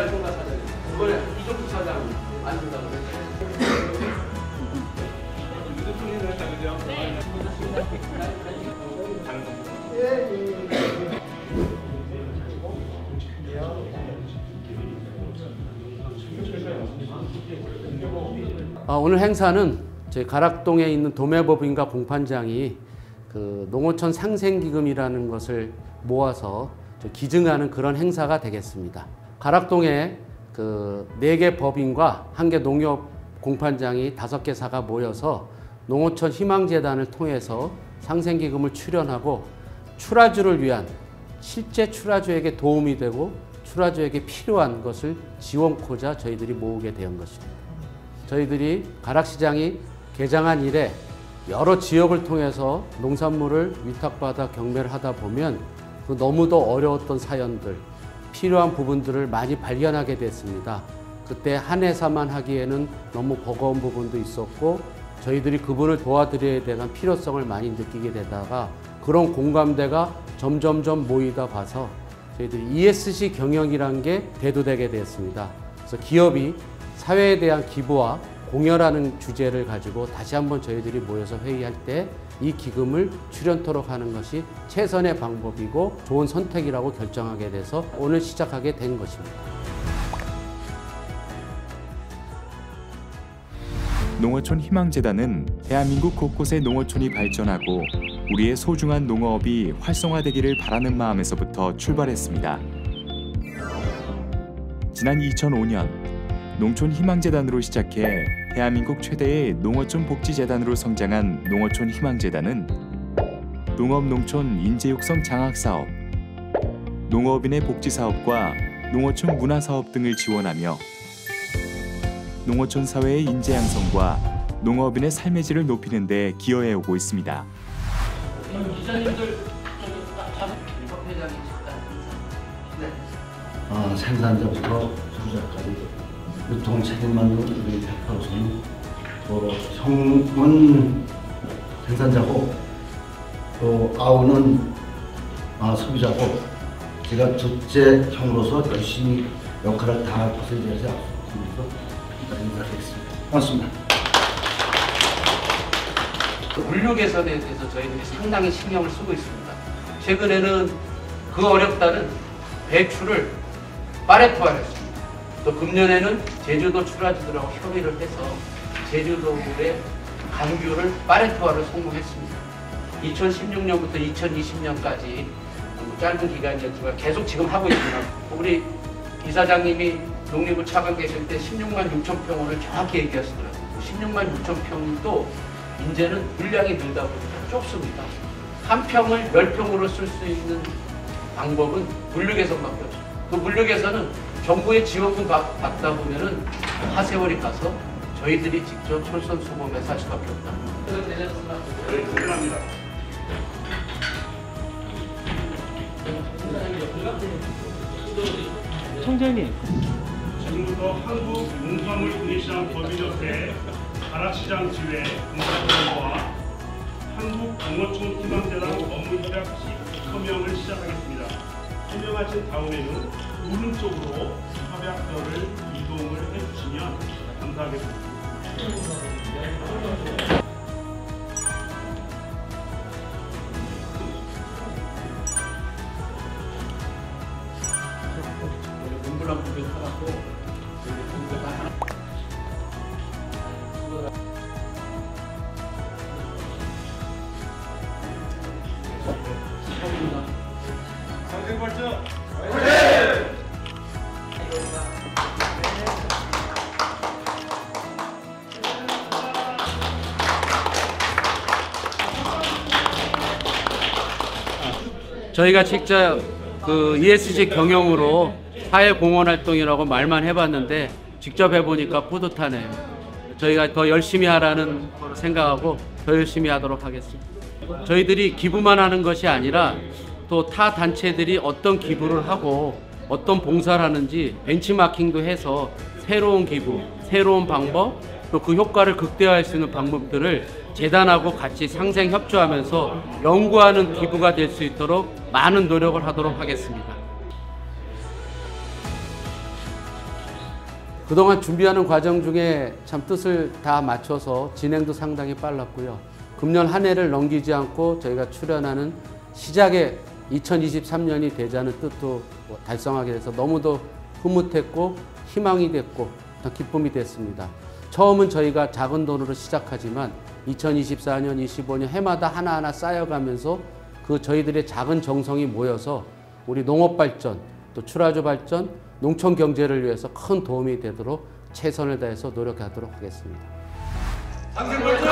대학교가 사장님, 그걸 이종국 사장 앉는다고 그랬어요. 유튜브 했다 그죠? 네. 아, 오늘 행사는 저희 가락동에 있는 도매법인과 공판장이 그 농어촌 상생기금이라는 것을 모아서 기증하는 그런 행사가 되겠습니다. 가락동에 그 네 개 법인과 한 개 농협 공판장이 다섯 개 사가 모여서 농어촌 희망재단을 통해서 상생기금을 출연하고 출하주를 위한 실제 출하주에게 도움이 되고 출하주에게 필요한 것을 지원코자 저희들이 모으게 된 것입니다. 저희들이 가락시장이 개장한 이래 여러 지역을 통해서 농산물을 위탁받아 경매를 하다 보면 그 너무도 어려웠던 사연들, 필요한 부분들을 많이 발견하게 됐습니다. 그때 한 회사만 하기에는 너무 버거운 부분도 있었고 저희들이 그분을 도와드려야 되는 필요성을 많이 느끼게 되다가 그런 공감대가 점점점 모이다 가서 저희들이 ESG 경영이라는 게 대두되게 되었습니다. 그래서 기업이 사회에 대한 기부와 공여라는 주제를 가지고 다시 한번 저희들이 모여서 회의할 때 이 기금을 출연토록 하는 것이 최선의 방법이고 좋은 선택이라고 결정하게 돼서 오늘 시작하게 된 것입니다. 농어촌 희망재단은 대한민국 곳곳의 농어촌이 발전하고 우리의 소중한 농어업이 활성화되기를 바라는 마음에서부터 출발했습니다. 지난 2005년 농촌 희망재단으로 시작해 대한민국 최대의 농어촌 복지재단으로 성장한 농어촌 희망재단은 농업농촌 인재육성 장학사업, 농업인의 복지사업과 농어촌 문화사업 등을 지원하며 농어촌 사회의 인재 양성과 농업인의 삶의 질을 높이는 데 기여해 오고 있습니다. 어, 생산자부터 소비자까지 유통 책임만은 우리 100%또 형은 생산자고 또 아우는 아, 소비자고 제가 둘째 형으로서 열심히 역할을 다할 것에 대해서 약속드리면서 인사드리겠습니다. 고맙습니다. 그 물류 개선에 대해서 저희들이 상당히 신경을 쓰고 있습니다. 최근에는 그 어렵다는 배추를 파레토화했습니다. 또 금년에는 제주도 출하주들하고 협의를 해서 제주도의 감귤을 파레토화를 성공했습니다. 2016년부터 2020년까지 짧은 기간이었지만 계속 지금 하고 있지만 우리 이사장님이 농림부 차관 계실 때 16만 6천 평원을 정확히 얘기하시더라고요. 16만 6천 평도 이제는 물량이 늘다 보니까 좁습니다. 한 평을 열 평으로 쓸 수 있는 방법은 물류 개선밖에 없어요. 그 물류 개선은 정부의 지원금 받, 받다 보면은 하세월이 가서 저희들이 직접 솔선수범해서 할 수밖에 없다. 총장님 지금부터 한국 농산물 분리시장 법인협회 가락시장 지회 공사본부와 한국 농어촌 희망재단 업무 협약 서명을 시작하겠습니다. 서명하신 다음에는 오른쪽으로 협약서를 이동을 해주시면 감사하겠습니다. 문불랑 부분 하나고 저희가 직접 그 ESG 경영으로 사회 공헌 활동이라고 말만 해봤는데 직접 해보니까 뿌듯하네요. 저희가 더 열심히 하라는 걸 생각하고 더 열심히 하도록 하겠습니다. 저희들이 기부만 하는 것이 아니라 또 타 단체들이 어떤 기부를 하고 어떤 봉사를 하는지 벤치마킹도 해서 새로운 기부, 새로운 방법, 또 그 효과를 극대화할 수 있는 방법들을 재단하고 같이 상생 협조하면서 연구하는 기부가 될 수 있도록 많은 노력을 하도록 하겠습니다. 그동안 준비하는 과정 중에 참 뜻을 다 맞춰서 진행도 상당히 빨랐고요. 금년 한 해를 넘기지 않고 저희가 출연하는 시작에 2023년이 되자는 뜻도 달성하게 돼서 너무도 흐뭇했고 희망이 됐고 더 기쁨이 됐습니다. 처음은 저희가 작은 돈으로 시작하지만 2024년, 25년 해마다 하나하나 쌓여가면서 그 저희들의 작은 정성이 모여서 우리 농업 발전, 또 출하조 발전, 농촌 경제를 위해서 큰 도움이 되도록 최선을 다해서 노력하도록 하겠습니다. 상생발전